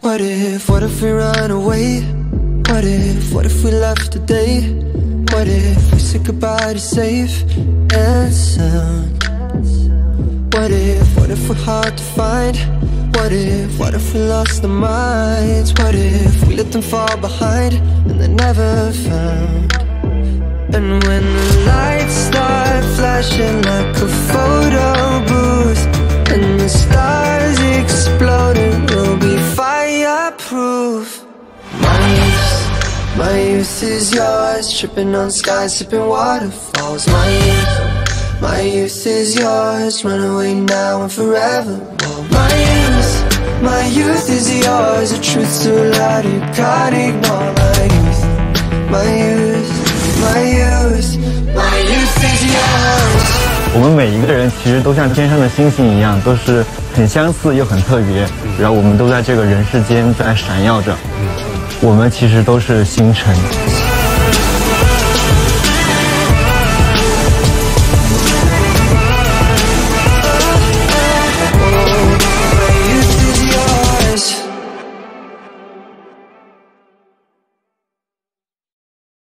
What if, what if we run away? What if, what if we left today? What if we said goodbye to safe and sound? What if, what if we're hard to find? What if, what if we lost our minds? What if we let them fall behind and they're never found? And when fireproof My youth, my youth is yours. Tripping on skies, sipping waterfalls. My youth, my youth is yours. Run away now and forever. Oh, my youth, my youth is yours. The truth's too loud, you can't ignore. My youth, my youth My youth, my youth is yours. 我们每一个人其实都像天上的星星一样，都是很相似又很特别。然后我们都在这个人世间在闪耀着。我们其实都是星辰。